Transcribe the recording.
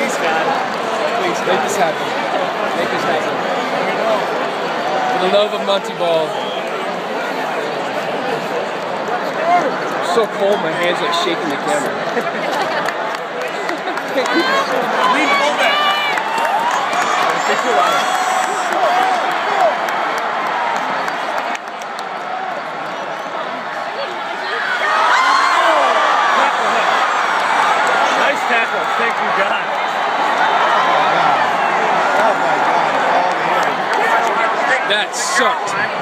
Please, God. Please, make this happen. Make this happen. For the love of Montee Ball. So cold, my hands like shaking the camera. Lean fullback. Take your. think you got? Oh, God. Oh, my God. Oh, man. That sucked.